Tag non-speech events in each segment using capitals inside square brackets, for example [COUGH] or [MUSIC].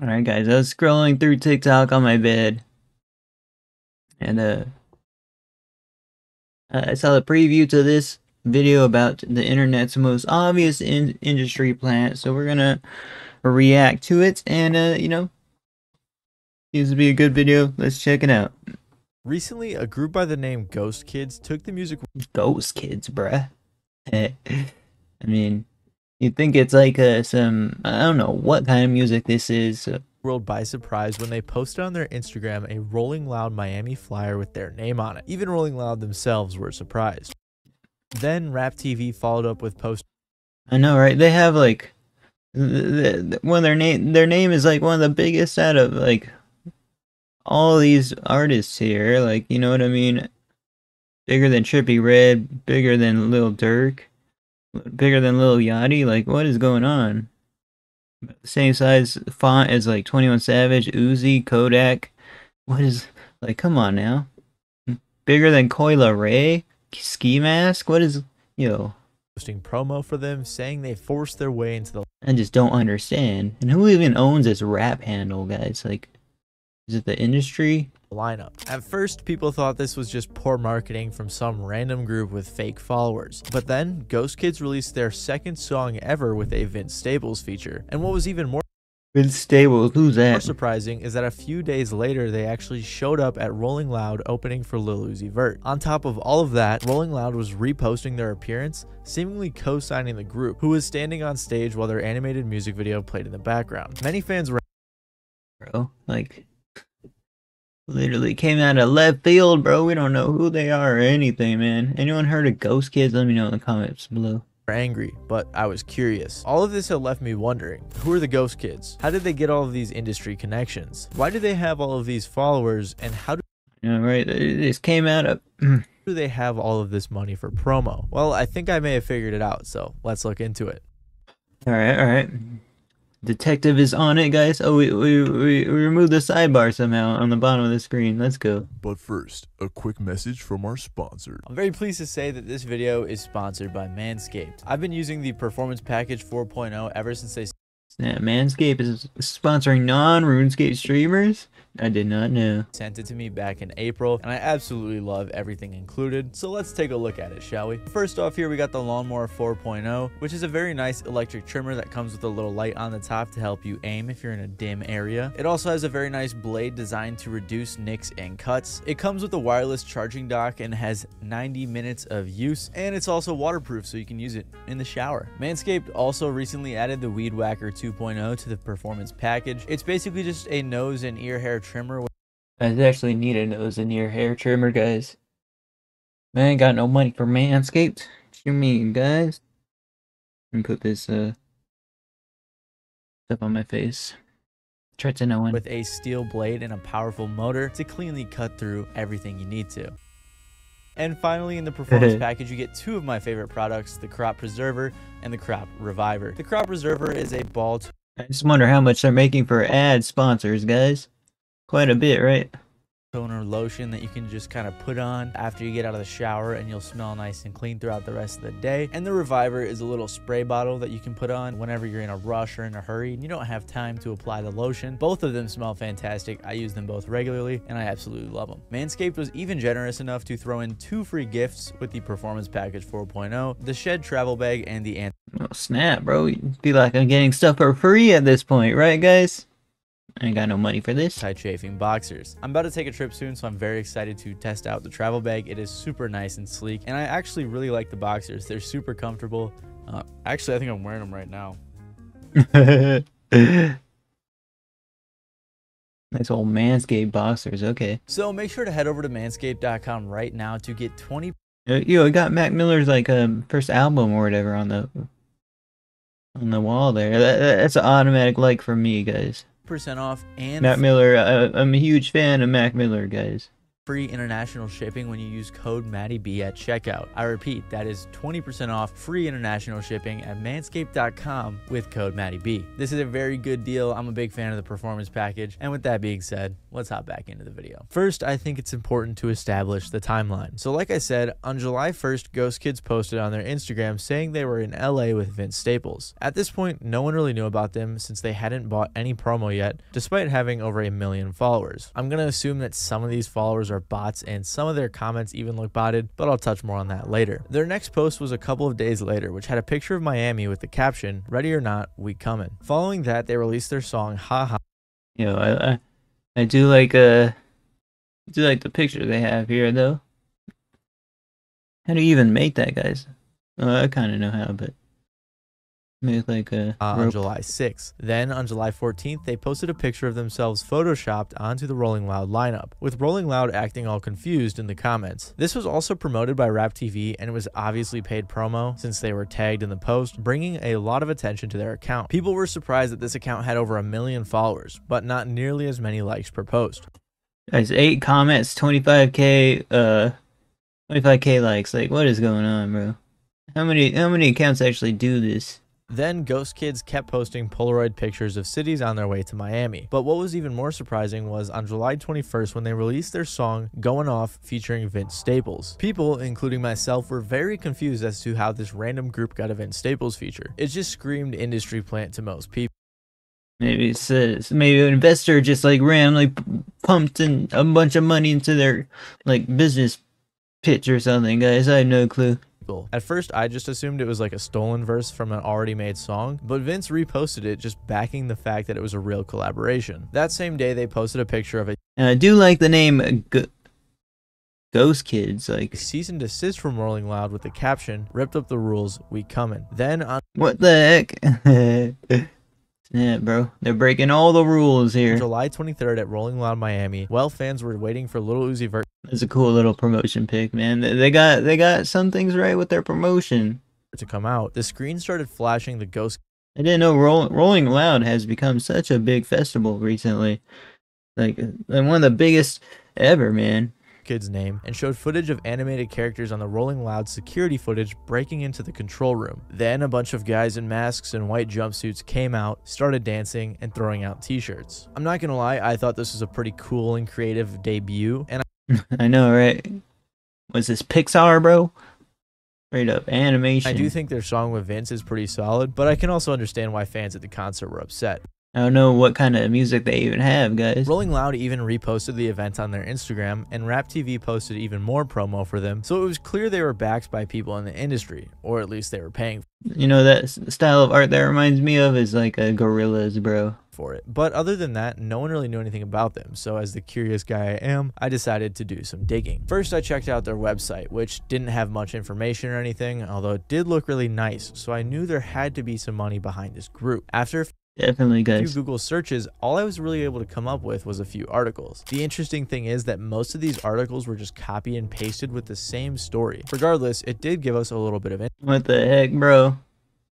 Alright guys, I was scrolling through TikTok on my bed. And uh I saw the preview to this video about the internet's most obvious in industry plant, so we're gonna react to it and uh you know seems to be a good video. Let's check it out. Recently, a group by the name Ghost Kids took the music Ghost Kids, bruh. [LAUGHS] I mean, you think it's like uh, some, I don't know what kind of music this is. world by surprise when they posted on their Instagram a Rolling Loud Miami flyer with their name on it. Even Rolling Loud themselves were surprised. Then Rap TV followed up with post. I know, right? They have like, when their name, their name is like one of the biggest out of like all these artists here. Like, you know what I mean? Bigger than Trippie Redd, bigger than Lil Durk, bigger than Lil Yachty. Like, what is going on? Same size font as like 21 Savage, Uzi, Kodak. What is, like, come on now. Bigger than Coi Ray, Ski Mask? What is, yo. Posting promo for them, saying they forced their way into the. I just don't understand. And who even owns this rap handle, guys? Like, is it the industry? lineup. At first, people thought this was just poor marketing from some random group with fake followers. But then, Ghost Kids released their second song ever with a Vince Staples feature. And what was even more Vince Staples, who's that? More surprising is that a few days later, they actually showed up at Rolling Loud opening for Lil Uzi Vert. On top of all of that, Rolling Loud was reposting their appearance, seemingly co-signing the group, who was standing on stage while their animated music video played in the background. Many fans were Bro, like, Literally came out of left field, bro. We don't know who they are or anything, man. Anyone heard of Ghost Kids? Let me know in the comments below. Angry, but I was curious. All of this had left me wondering, who are the Ghost Kids? How did they get all of these industry connections? Why do they have all of these followers and how do yeah, right. This came out of [CLEARS THROAT] do they have all of this money for promo? Well, I think I may have figured it out, so let's look into it. All right, all right. Detective is on it, guys. Oh, we, we, we, we removed the sidebar somehow on the bottom of the screen. Let's go. But first, a quick message from our sponsor. I'm very pleased to say that this video is sponsored by Manscaped. I've been using the Performance Package 4.0 ever since they Snap Manscaped is sponsoring non-RuneScape streamers? I did not know. Sent it to me back in April, and I absolutely love everything included. So let's take a look at it, shall we? First off here, we got the Lawnmower 4.0, which is a very nice electric trimmer that comes with a little light on the top to help you aim if you're in a dim area. It also has a very nice blade designed to reduce nicks and cuts. It comes with a wireless charging dock and has 90 minutes of use, and it's also waterproof so you can use it in the shower. Manscaped also recently added the Weed Whacker 2.0 to the performance package. It's basically just a nose and ear hair trimmer. I actually need a nose and ear hair trimmer, guys. I ain't got no money for Manscaped. What you mean, guys? And put this uh stuff on my face. Try to know one. With a steel blade and a powerful motor to cleanly cut through everything you need to. And finally, in the performance [LAUGHS] package, you get two of my favorite products, the Crop Preserver and the Crop Reviver. The Crop Preserver is a ball... I just wonder how much they're making for ad sponsors, guys. Quite a bit, right? Toner lotion that you can just kind of put on after you get out of the shower and you'll smell nice and clean throughout the rest of the day. And the Reviver is a little spray bottle that you can put on whenever you're in a rush or in a hurry and you don't have time to apply the lotion. Both of them smell fantastic. I use them both regularly and I absolutely love them. Manscaped was even generous enough to throw in two free gifts with the Performance Package 4.0, the Shed Travel Bag and the Ant. Oh snap, bro. You feel like I'm getting stuff for free at this point, right guys? I ain't got no money for this. Anti-chafing boxers. I'm about to take a trip soon, so I'm very excited to test out the travel bag. It is super nice and sleek, and I actually really like the boxers. They're super comfortable. Uh, actually, I think I'm wearing them right now. [LAUGHS] nice old Manscaped boxers, okay. So make sure to head over to manscaped.com right now to get 20 Yo, I got Mac Miller's like um, first album or whatever on the on the wall there. That, that's an automatic like for me, guys percent off and Mac Miller. Uh, I'm a huge fan of Mac Miller, guys. Free international shipping when you use code MattyB at checkout. I repeat, that is 20% off free international shipping at manscaped.com with code MattyB. This is a very good deal. I'm a big fan of the performance package. And with that being said, let's hop back into the video. First, I think it's important to establish the timeline. So like I said, on July 1st, Ghost Kids posted on their Instagram saying they were in LA with Vince Staples. At this point, no one really knew about them since they hadn't bought any promo yet, despite having over a million followers. I'm gonna assume that some of these followers are bots and some of their comments even look botted, but I'll touch more on that later. Their next post was a couple of days later, which had a picture of Miami with the caption, Ready or not, we coming. Following that, they released their song Ha Ha You know, I I, I do like uh I do like the picture they have here though. How do you even make that, guys? Uh, I kind of know how, but make like a uh, on. July 6th. Then on July 14th, they posted a picture of themselves photoshopped onto the Rolling Loud lineup, with Rolling Loud acting all confused in the comments. This was also promoted by Rap TV and it was obviously paid promo since they were tagged in the post, bringing a lot of attention to their account. People were surprised that this account had over a million followers, but not nearly as many likes per post. Guys, eight comments, twenty five k, uh, twenty five k likes. Like, what is going on, bro? How many how many accounts actually do this? Then Ghost Kids kept posting Polaroid pictures of cities on their way to Miami. But what was even more surprising was on July 21st when they released their song Going Off featuring Vince Staples. People, including myself, were very confused as to how this random group got a Vince Staples feature. It just screamed industry plant to most people. Maybe it's uh, maybe an investor just like randomly pumped in a bunch of money into their like business pitch or something, guys. I have no clue. At first, I just assumed it was like a stolen verse from an already made song, but Vince reposted it just backing the fact that it was a real collaboration. That same day, they posted a picture of a And I do like the name G- Ghost Kids. Like, cease and desist from Rolling Loud with the caption, ripped up the rules, we comin'. Then on what the heck? [LAUGHS] yeah, bro, they're breaking all the rules here. July 23rd at Rolling Loud Miami, while fans were waiting for Little Uzi Vert It's a cool little promotion pic, man. They got they got some things right with their promotion. to come out, the screen started flashing the Ghost I didn't know Roll- Rolling Loud has become such a big festival recently. Like, uh, one of the biggest ever, man. Kid's name and showed footage of animated characters on the Rolling Loud security footage breaking into the control room. Then a bunch of guys in masks and white jumpsuits came out, started dancing, and throwing out t-shirts. I'm not gonna lie, I thought this was a pretty cool and creative debut, and [LAUGHS] I know, right? Was this Pixar, bro? Straight up animation. I do think their song with Vince is pretty solid, but I can also understand why fans at the concert were upset. I don't know what kind of music they even have, guys. Rolling Loud even reposted the event on their Instagram, and Rap TV posted even more promo for them, so it was clear they were backed by people in the industry, or at least they were paying You know that style of art that reminds me of is like a Gorillaz, bro. for it. But other than that, no one really knew anything about them, so as the curious guy I am, I decided to do some digging. First, I checked out their website, which didn't have much information or anything, although it did look really nice, so I knew there had to be some money behind this group. After a Definitely, few guys. Google searches, all I was really able to come up with was a few articles. The interesting thing is that most of these articles were just copy and pasted with the same story. Regardless, it did give us a little bit of What the heck, bro?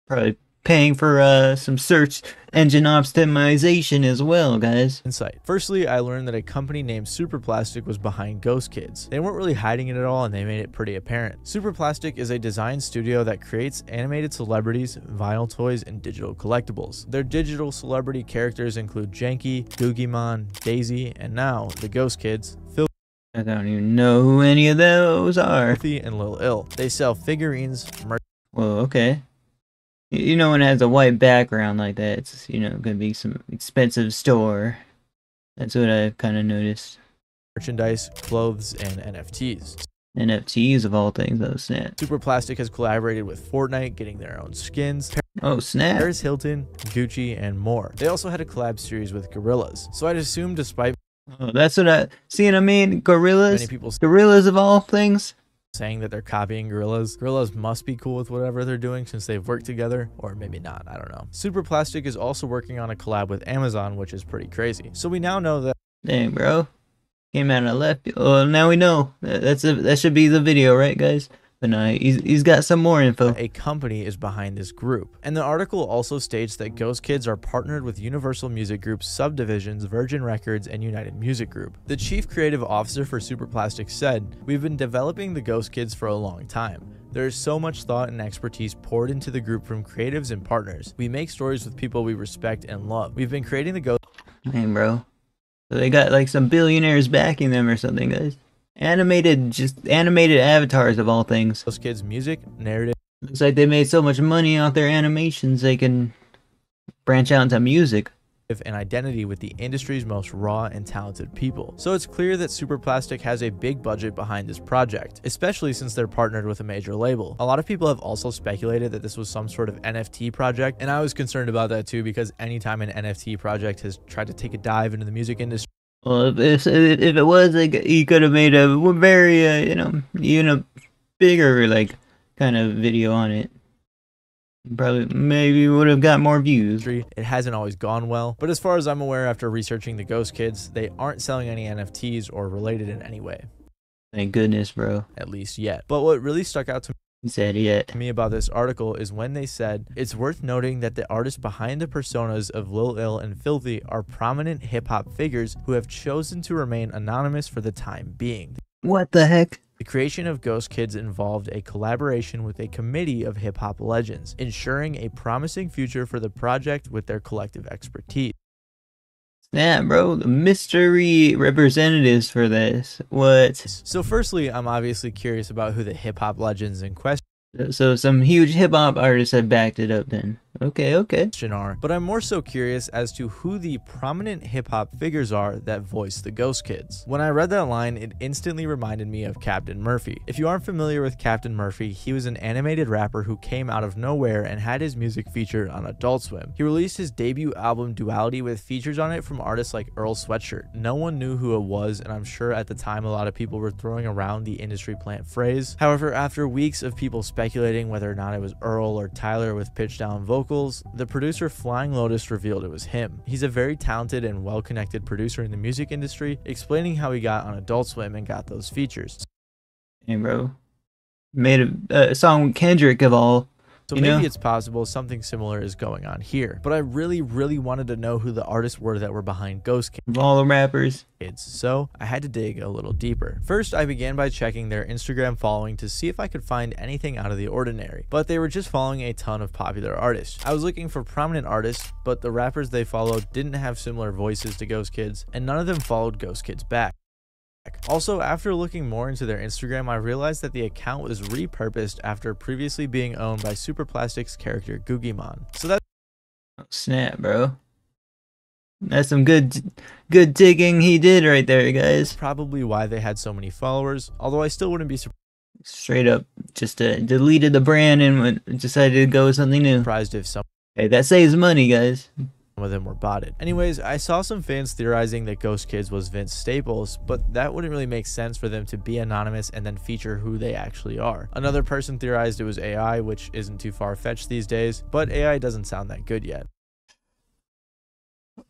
Probably paying for uh some search engine optimization as well, guys. insight. Firstly, I learned that a company named Superplastic was behind Ghost Kids. They weren't really hiding it at all and they made it pretty apparent. Superplastic is a design studio that creates animated celebrities, vinyl toys, and digital collectibles. Their digital celebrity characters include Janky, Guggimon, Daisy, and now the Ghost Kids, Phil I don't even know who any of those are. Filthy, and Lil Ill. They sell figurines, merch Well, okay. You know when it has a white background like that, it's you know gonna be some expensive store. That's what I've kind of noticed. merchandise, clothes, and NFTs. NFTs of all things, though. Snap. Superplastic has collaborated with Fortnite, getting their own skins, Oh snap! Paris Hilton, Gucci, and more. They also had a collab series with Gorillaz. So I'd assume, despite Oh, that's what I see. What I mean, Gorillaz. many people Gorillaz of all things. Saying that they're copying Gorillaz, Gorillaz must be cool with whatever they're doing since they've worked together, or maybe not. I don't know. Superplastic is also working on a collab with Amazon, which is pretty crazy. So we now know that Dang, bro. Came out of left. Oh, now we know. That's a, that should be the video, right, guys? But uh, no, he's, he's got some more info. a company is behind this group. And the article also states that Ghost Kids are partnered with Universal Music Group's subdivisions Virgin Records and United Music Group. The chief creative officer for Superplastic said, We've been developing the Ghost Kids for a long time. There is so much thought and expertise poured into the group from creatives and partners. We make stories with people we respect and love. We've been creating the Ghost Man, bro. So they got like some billionaires backing them or something, guys. Animated, just animated avatars of all things. Those kids music, narrative, Looks like they made so much money off their animations they can branch out into music. and identity with the industry's most raw and talented people. So it's clear that Superplastic has a big budget behind this project, especially since they're partnered with a major label. A lot of people have also speculated that this was some sort of NFT project, and I was concerned about that too because anytime an NFT project has tried to take a dive into the music industry, Well, if if, if it was, like, he could have made a very, uh, you know, even a bigger like kind of video on it. Probably, maybe would have got more views. it hasn't always gone well. But as far as I'm aware after researching the Ghost Kids, they aren't selling any NFTs or related in any way, Thank goodness, bro. at least yet. But what really stuck out to He said yet. me about this article is when they said it's worth noting that the artists behind the personas of Lil Ill and Filthy are prominent hip hop figures who have chosen to remain anonymous for the time being. What the heck? The creation of Ghost Kids involved a collaboration with a committee of hip hop legends, ensuring a promising future for the project with their collective expertise. Snap, bro. The mystery representatives for this. What? So, firstly, I'm obviously curious about who the hip hop legends in question So some huge hip hop artists have backed it up. Then. Okay, okay. are, but I'm more so curious as to who the prominent hip hop figures are that voice the Ghost Kids. When I read that line, it instantly reminded me of Captain Murphy. If you aren't familiar with Captain Murphy, he was an animated rapper who came out of nowhere and had his music featured on Adult Swim. He released his debut album Duality with features on it from artists like Earl Sweatshirt. No one knew who it was, and I'm sure at the time a lot of people were throwing around the industry plant phrase. However, after weeks of people speculating whether or not it was Earl or Tyler with pitch down vocals, the producer Flying Lotus revealed it was him. He's a very talented and well connected producer in the music industry, explaining how he got on Adult Swim and got those features. Hey, bro. Made a, a song Kendrick of all. So You maybe know? it's possible something similar is going on here. But I really, really wanted to know who the artists were that were behind Ghost Kids. all the rappers. Kids, so I had to dig a little deeper. First, I began by checking their Instagram following to see if I could find anything out of the ordinary, but they were just following a ton of popular artists. I was looking for prominent artists, but the rappers they followed didn't have similar voices to Ghost Kids, and none of them followed Ghost Kids back. Also, after looking more into their Instagram, I realized that the account was repurposed after previously being owned by Superplastic's character Guggimon. So that's Oh, snap, bro. That's some good, good digging he did right there, guys. probably why they had so many followers, although I still wouldn't be surprised. Straight up, just uh, deleted the brand and went, decided to go with something new. surprised if some Hey, that saves money, guys. Of them were botted. Anyways, I saw some fans theorizing that Ghost Kids was Vince Staples, but that wouldn't really make sense for them to be anonymous and then feature who they actually are. Another person theorized it was AI, which isn't too far fetched these days, but AI doesn't sound that good yet.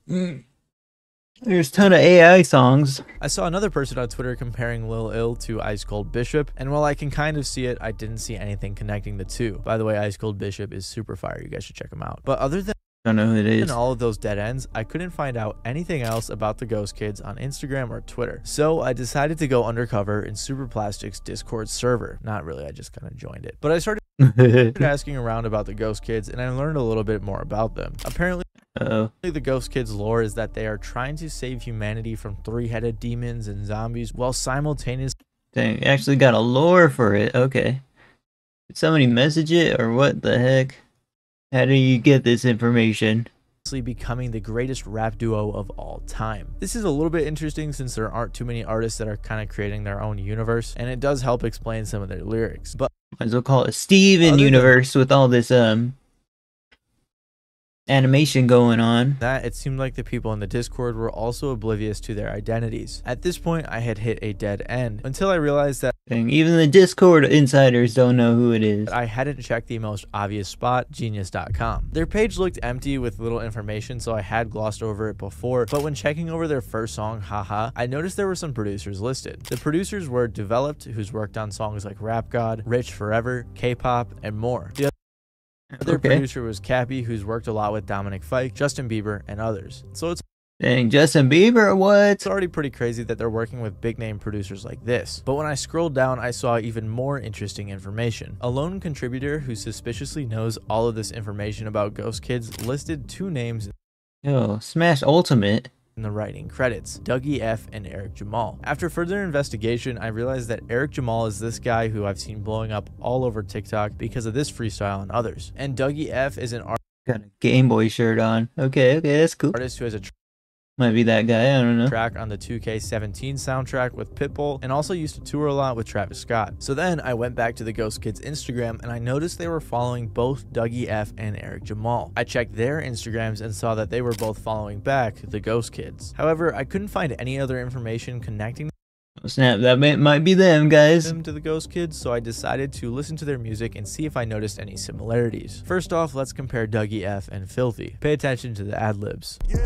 Mm. There's a ton of AI songs. I saw another person on Twitter comparing Lil Ill to Ice Cold Bishop, and while I can kind of see it, I didn't see anything connecting the two. By the way, Ice Cold Bishop is super fire. You guys should check him out. But other than Don't know who it is. in all of those dead ends, I couldn't find out anything else about the Ghost Kids on Instagram or Twitter. So I decided to go undercover in Superplastic's Discord server. Not really, I just kind of joined it. But I started [LAUGHS] asking around about the Ghost Kids and I learned a little bit more about them. Apparently, oh. the Ghost Kids lore is that they are trying to save humanity from three-headed demons and zombies while simultaneously Dang, actually got a lore for it. Okay. Did somebody message it or what the heck? How do you get this information? becoming the greatest rap duo of all time. This is a little bit interesting since there aren't too many artists that are kind of creating their own universe, and it does help explain some of their lyrics. But Might as well call it Steven universe with all this um animation going on. that it seemed like the people in the Discord were also oblivious to their identities. At this point, I had hit a dead end until I realized that Dang, even the Discord insiders don't know who it is. I hadn't checked the most obvious spot, genius.com. Their page looked empty with little information, so I had glossed over it before, but when checking over their first song, Haha, I noticed there were some producers listed. The producers were Developed, who's worked on songs like Rap God, Rich Forever, K-pop, and more. The other Okay. producer was Cappy, who's worked a lot with Dominic Fike, Justin Bieber, and others. So it's Dang, Justin Bieber, what? it's already pretty crazy that they're working with big name producers like this. But when I scrolled down, I saw even more interesting information. A lone contributor who suspiciously knows all of this information about Ghost Kids listed two names Yo, Smash Ultimate. in the writing credits Dougie F and Eric Jamal. After further investigation, I realized that Eric Jamal is this guy who I've seen blowing up all over TikTok because of this freestyle and others. And Dougie F is an artist. Got a Game Boy shirt on. Okay, okay, that's cool. artist who has a Might be that guy, I don't know. track on the 2K17 soundtrack with Pitbull and also used to tour a lot with Travis Scott. So then I went back to the Ghost Kids Instagram and I noticed they were following both Dougie F and Eric Jamal. I checked their Instagrams and saw that they were both following back the Ghost Kids. However, I couldn't find any other information connecting Oh, snap, that may, might be them, guys. them to the Ghost Kids, so I decided to listen to their music and see if I noticed any similarities. First off, let's compare Dougie F and Filthy. Pay attention to the ad libs. Yeah,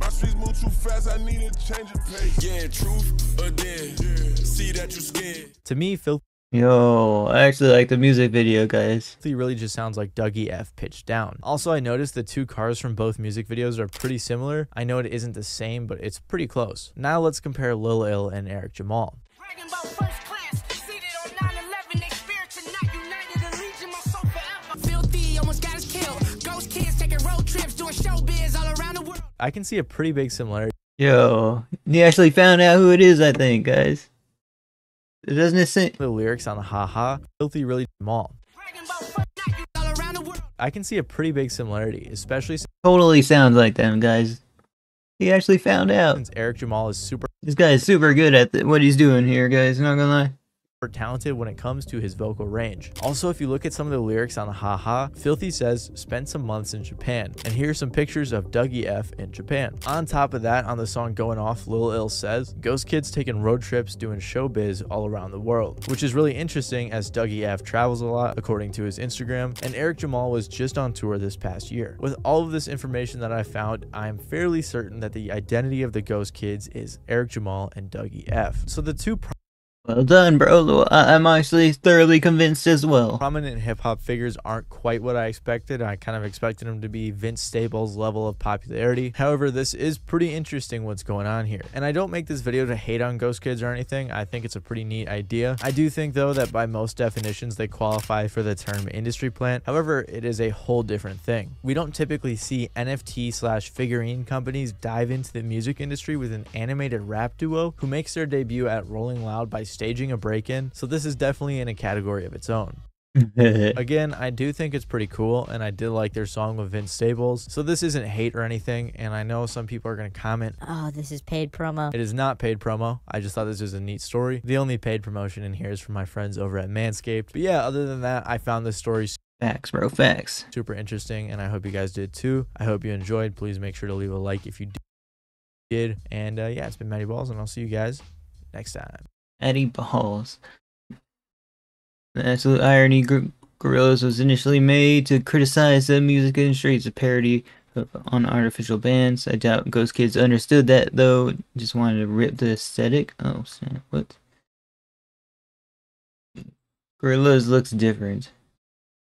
my streets move too fast. I need a change of pace. Yeah, truth or dare. See that you scared. To me, Filthy Yo, I actually like the music video, guys. He really just sounds like Dougie F pitched down. Also, I noticed the two cars from both music videos are pretty similar. I know it isn't the same, but it's pretty close. Now let's compare Lil Ill and Eric Jamal. I can see a pretty big similarity Yo, he actually found out who it is, I think, guys. It Doesn't it say? the lyrics on the haha. Filthy really Jamal. Bragging about first not you all around the world. I can see a pretty big similarity, especially Totally sounds like them, guys. He actually found out. since Eric Jamal is super This guy is super good at what he's doing here, guys. Not gonna lie. Talented when it comes to his vocal range. Also, if you look at some of the lyrics on Haha, Filthy says, spent some months in Japan. And here's some pictures of Dougie F in Japan. On top of that, on the song Going Off, Lil Ill says, Ghost Kids taking road trips doing showbiz all around the world. Which is really interesting as Dougie F travels a lot, according to his Instagram. And Eric Jamal was just on tour this past year. With all of this information that I found, I'm fairly certain that the identity of the Ghost Kids is Eric Jamal and Dougie F. So the two Well done, bro. I- I'm actually thoroughly convinced as well. prominent hip hop figures aren't quite what I expected. I kind of expected them to be Vince Staples' level of popularity. However, this is pretty interesting what's going on here. And I don't make this video to hate on Ghost Kids or anything. I think it's a pretty neat idea. I do think though that by most definitions they qualify for the term industry plant. However, it is a whole different thing. We don't typically see NFT slash figurine companies dive into the music industry with an animated rap duo who makes their debut at Rolling Loud by staging a break-in. So this is definitely in a category of its own. [LAUGHS] Again, I do think it's pretty cool, and I did like their song with Vince Staples. So this isn't hate or anything, and I know some people are going to comment. Oh, this is paid promo. It is not paid promo. I just thought this was a neat story. The only paid promotion in here is from my friends over at Manscaped. But yeah, other than that, I found this story facts, bro. Facts. super interesting, and I hope you guys did too. I hope you enjoyed. Please make sure to leave a like if you did. And uh, yeah, it's been Matty Balls, and I'll see you guys next time. Eddie Balls. The absolute irony. Gor- Gorillaz was initially made to criticize the music industry. It's a parody on artificial bands. I doubt Ghost Kids understood that though. Just wanted to rip the aesthetic. Oh snap! What? Gorillaz looks different.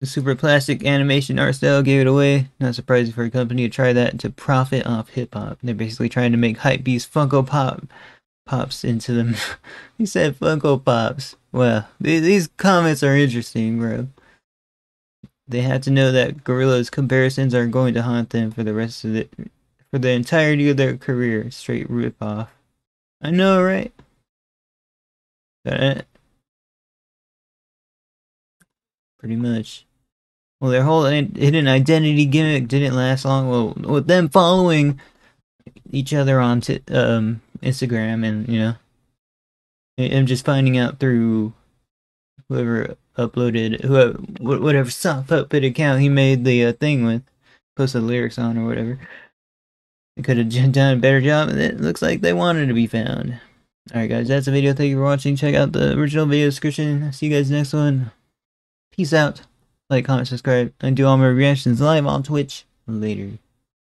The super plastic animation art style gave it away. Not surprising for a company to try that to profit off hip hop. They're basically trying to make hypebeast Funko Pop pops into them. [LAUGHS] he said Funko Pops. Well, th- these comments are interesting, bro. They have to know that Gorillaz comparisons are going to haunt them for the rest of the for the entirety of their career. Straight rip off. I know, right? Uh, pretty much. Well, their whole hidden identity gimmick didn't last long. Well, with them following each other on t- um Instagram and you know, I'm just finding out through whoever uploaded whoever whatever soft puppet account he made the uh, thing with, posted lyrics on or whatever. They could have [LAUGHS] done a better job, it looks like they wanted to be found. Alright guys, that's the video. Thank you for watching. Check out the original video description. See you guys next one. Peace out. Like, comment, subscribe, and do all my reactions live on Twitch later.